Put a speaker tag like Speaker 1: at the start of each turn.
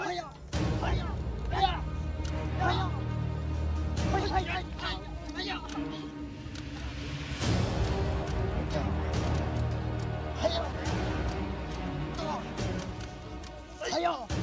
Speaker 1: 哎呀！哎呀！哎呀！哎呀！快快呀！哎呀！哎
Speaker 2: 呀！
Speaker 3: 哎呀！